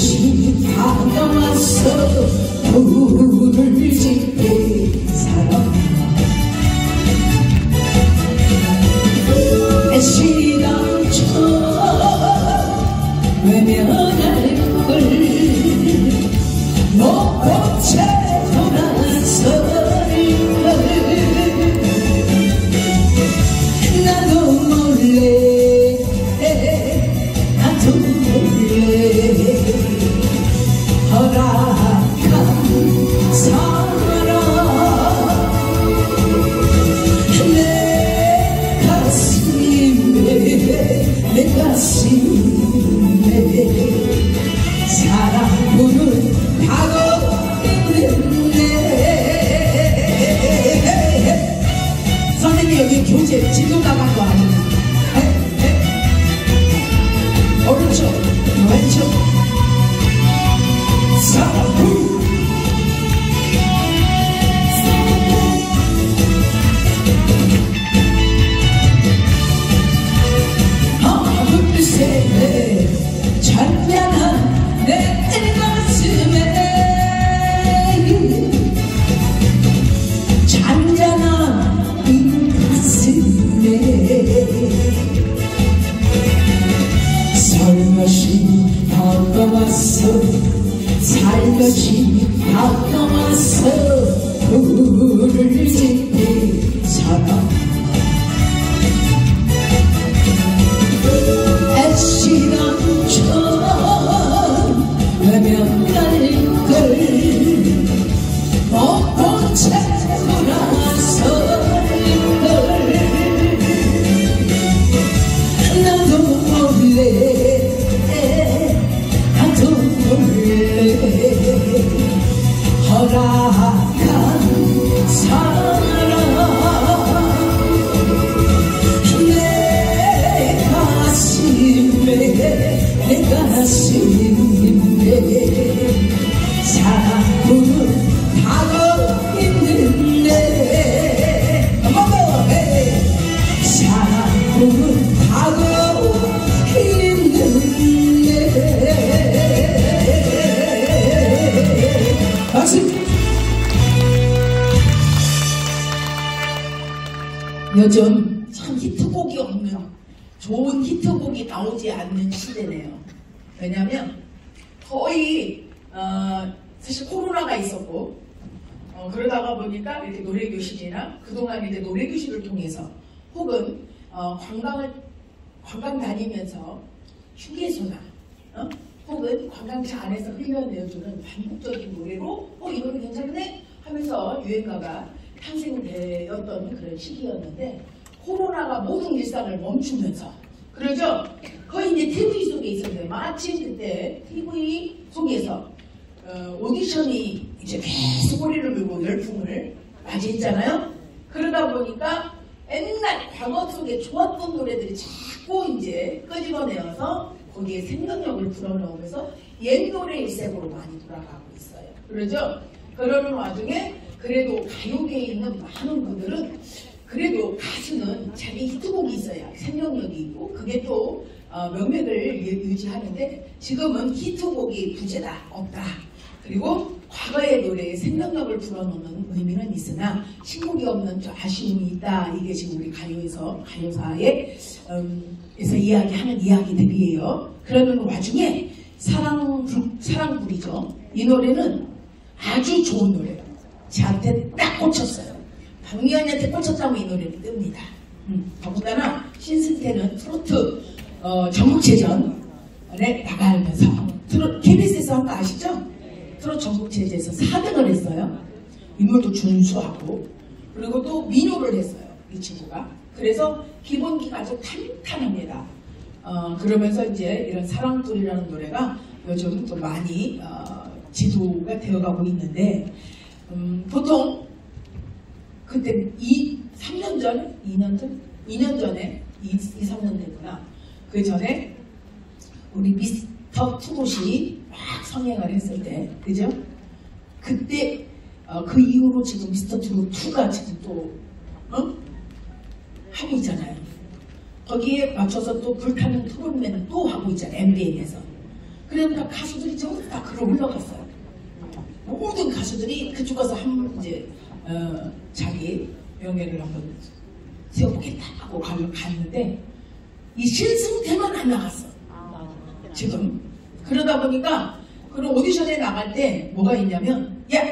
살며시 다가왔어 불을 지게 사랑 시당초 외면할 걸. 못고채 살며시 다가왔 요즘 참 히트곡이 없는 좋은 히트곡이 나오지 않는 시대네요. 왜냐하면 거의 어, 사실 코로나가 있었고 어, 그러다가 보니까 이렇게 노래 교실이나 그동안 이제 노래 교실을 통해서 혹은 어, 관광을 관광 다니면서 휴게소나 어? 혹은 관광차 안에서 흘려내어주는 반복적인 노래로 어 이 노래 괜찮네 하면서 유행가가 탄생되었던 그런 시기였는데 코로나가 모든 일상을 멈추면서 그러죠 거의 이제 TV 속에 있었는데 마침 그때 TV 속에서 어, 오디션이 이제 계속 꼬리를 물고 열풍을 맞이했잖아요. 그러다 보니까 맨날 과거 속에 좋았던 노래들이 자꾸 이제 끄집어내어서 거기에 생명력을 불어넣으면서 옛 노래 일색으로 많이 돌아가고 있어요. 그러죠? 그러는 와중에 그래도 가요계에 있는 많은 분들은 그래도 가수는 자기 히트곡이 있어야 생명력이 있고 그게 또 어, 명맥을 유- 유지하는데 지금은 히트곡이 부재다 없다. 그리고 과거의 노래에 생명력을 불어넣는 의미는 있으나 신곡이 없는 좀 아쉬움이 있다. 이게 지금 우리 가요에서 가요사에 음, 에서 이야기하는 이야기들이에요. 그러는 와중에 사랑 사랑불이죠. 이 노래는 아주 좋은 노래예요 저한테 딱 꽂혔어요 박미연한테 꽂혔다고 이 노래를 뜹니다. 음, 더군다나 신승태는 트로트 어, 전국체전에 나가면서 트로, KBS에서 한 거 아시죠? 트로트 전국체전에서 4등을 했어요. 인물도 준수하고 그리고 또 민요를 했어요. 이 친구가. 그래서 기본기가 아주 탄탄합니다. 어, 그러면서 이제 이런 사랑돌이라는 노래가 요즘 또 많이 어, 지도가 되어가고 있는데 음, 보통 그때 이 3년 전에 2년 전 2년 전에 2, 2 3년 됐구나. 그 전에 우리 미스터 투봇이 막 성행을 했을 때 그죠? 그때 어, 그 이후로 지금 미스터 투봇 2가 지금 또 어? 하고 있잖아요. 거기에 맞춰서 또 불타는 토론맨을 또 하고 있잖아요. MBN에서. 그러니까 가수들이 전부 다 글을 올라갔어요. 모든 가수들이 그쪽 가서 한 이제 어, 자기 명예를 한번 세워보겠다 하고 가- 갔는데 이 신승태만 안 나갔어. 지금 그러다 보니까 그런 오디션에 나갈 때 뭐가 있냐면 야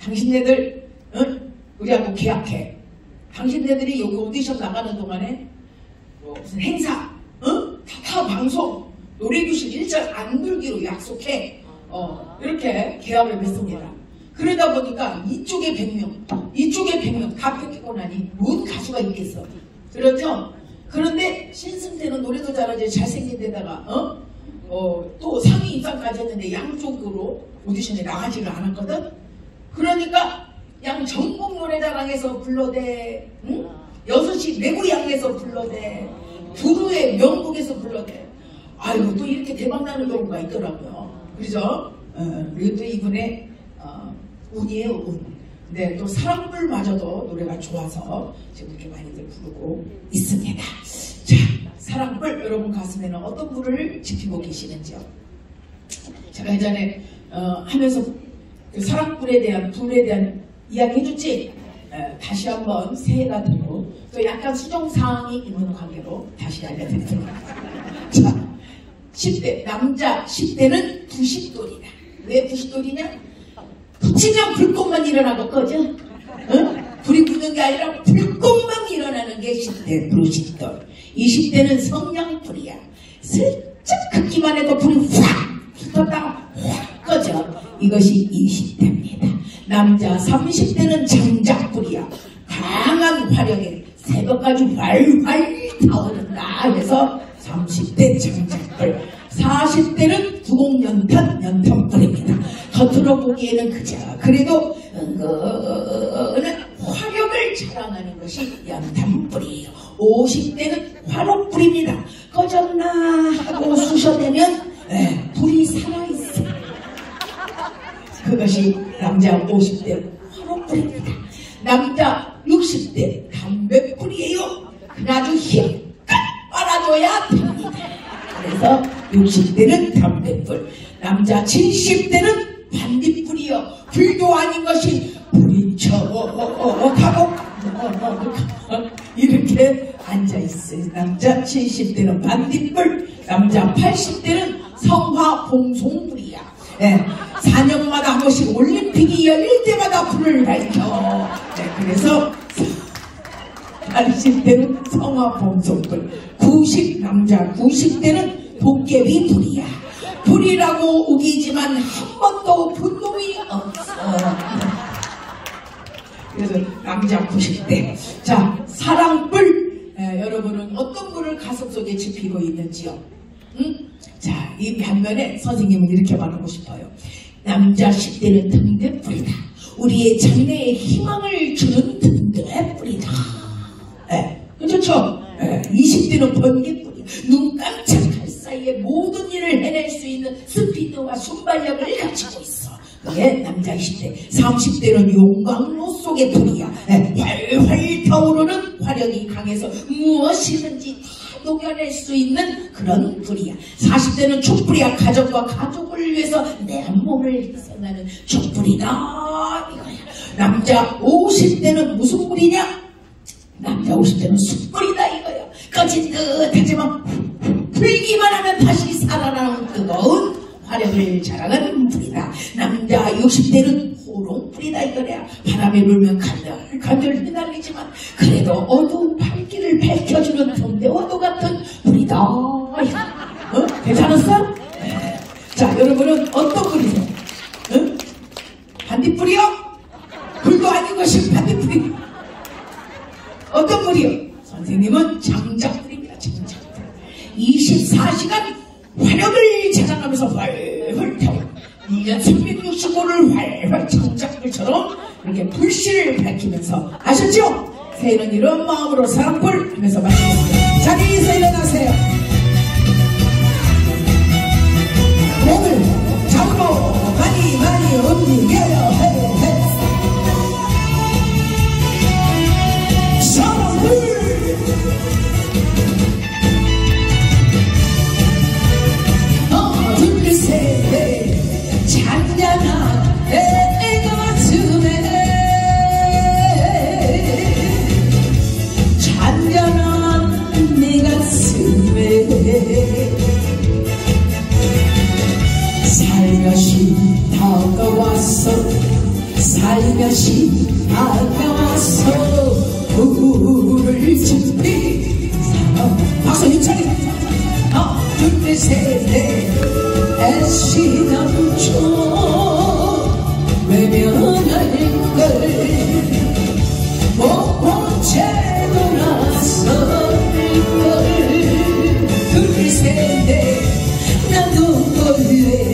당신네들 응? 우리하고 계약해. 당신네들이 여기 오디션 나가는 동안에 뭐 무슨 행사, 응? 타타 방송, 노래 교실 일절 안 들기로 약속해. 어, 이렇게 계약을 맺습니다. 그러다 보니까 이쪽에 100명, 이쪽에 100명 다 뺏기고 나니 뭔 가수가 있겠어. 그렇죠? 그런데 신승태는 노래도 잘하지 잘생긴 데다가 어? 어, 또 상위 입상까지 했는데 양쪽으로 오디션에 나가지를 않았거든? 그러니까 양 전국 노래자랑에서 불러대, 응? 여섯시 내구양에서 불러대, 두루의 명곡에서 불러대. 아이고, 또 이렇게 대박나는 경우가 있더라고요. 그죠? 어, 그리고 또 이분의 어, 운이에요, 운. 네, 또 사랑불마저도 노래가 좋아서 지금 이렇게 많이들 부르고 있습니다. 자, 사랑불 여러분 가슴에는 어떤 불을 지피고 계시는지요? 제가 예전에 어, 하면서 그 사랑불에 대한 불에 대한 이야기 해줬지? 에, 다시 한번 새해가 되고 또 약간 수정사항이 있는 관계로 다시 알려드리도록 하겠습니다. 자, 10대 남자 10대는 90돌이다. 왜 90돌이냐? 붙이면 불꽃만 일어나고 꺼져. 응? 불이 붙는 게 아니라 불꽃만 일어나는 게 10대 브루시돌. 20대는 성냥불이야. 슬쩍 긋기만 해도 불이 확 붙었다가 확 꺼져. 이것이 20대입니다. 남자 30대는 장작불이야. 강한 화력에 새벽까지 활활 타오른다. 그래서 30대 장작불. 40대는 두곡연탄 연탄불입니다. 겉으로 보기에는 그저 그래도 은근한 화력을 자랑하는 것이 연탄불이에요. 50대는 화롯불입니다. 꺼졌나 하고 쑤셔대면 에, 불이 살아있어. 그것이 남자 50대 화롯불입니다. 남자 60대 담배불이에요. 그나주 힘껏 빨아줘야 됩니다. 그래서 60대는 담배불, 남자 70대는 반딧불이요. 불도 아닌 것이 불이 척하고 이렇게 앉아있어요. 남자 70대는 반딧불, 남자 80대는 성화 봉송불이야. 예, 4년마다 한 번씩 올림픽이 열릴 때마다 불을 밝혀. 네, 그래서 80대는 성화 봉송불, 90 남자 90대는 도깨비 불이야. 불이라고 우기지만 한 번도 본 놈이 없어. 그래서 남자 90대. 자, 사랑불. 에, 여러분은 어떤 불을 가슴 속에 지피고 있는지요? 응? 자, 이 반면에 선생님은 이렇게 말하고 싶어요. 남자 10대는 등대불이다. 우리의 장래에 희망을 주는 등대불이다. 예, 그렇죠? 예, 20대는 번개불이야. 눈 깜짝할 사이에 모든 일을 해낼 수 있는 스피드와 순발력을 갖추고 있어. 그게 남자 20대. 30대는 용광로 속의 불이야. 예, 활활 타오르는 화력이 강해서 무엇이든지 다 녹여낼 수 있는 그런 불이야. 40대는 촛불이야. 가정과 가족을 위해서 내 몸을 희생하는 촛불이다. 이거야. 남자 50대는 무슨 불이냐? 남자 50대는 숯불이다 이거야. 꺼진 듯 하지만 불기만 하면 다시 살아나는 뜨거운 화력을 자랑하는 불이다. 남자 60대는 호롱불이다 이거야. 바람에 불면 간절간절 휘날리지만 그래도 어두운 발길을 밝혀주는 동대와도 같은 불이다. 어? 괜찮았어? 네. 자 여러분은 어떤 불이세요? 응? 반딧불이요? 불도 아닌 것이 반딧불이 어떤 불이요? 선생님은. 장작불. 24시간 화력을 자랑하면서 활활 타고 2년 365를 활활 장작불처럼 이렇게 불씨를 밝히면서 아셨죠? 새해는 이런 마음으로 사랑불 하면서 마치겠습니다. 자리에서 일어나세요. 몸을 좌우로 많이 많이 움직 살며시 다가왔어. 살며시 다가왔어. 불을 지피 박수 힘차게 하나 둘셋넷 애시 남죠 외면할 걸못 본채 돌아설 걸 둘셋넷 나도 몰래